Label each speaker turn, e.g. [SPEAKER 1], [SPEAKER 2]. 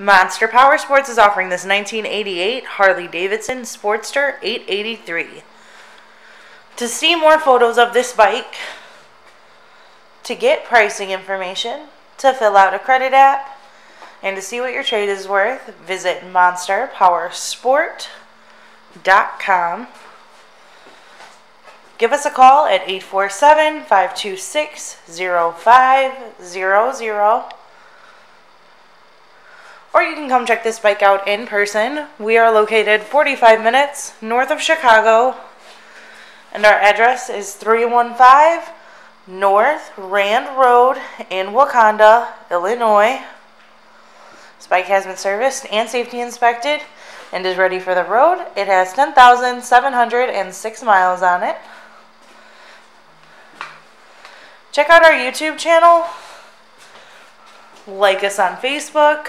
[SPEAKER 1] Monster Power Sports is offering this 1988 Harley Davidson Sportster 883. To see more photos of this bike, to get pricing information, to fill out a credit app, and to see what your trade is worth, visit monsterpowersport.com. Give us a call at 847 526 0500 or you can come check this bike out in person. We are located 45 minutes north of Chicago, and our address is 315 North Rand Road in Wauconda, Illinois. This bike has been serviced and safety inspected and is ready for the road. It has 10,706 miles on it. Check out our YouTube channel. Like us on Facebook.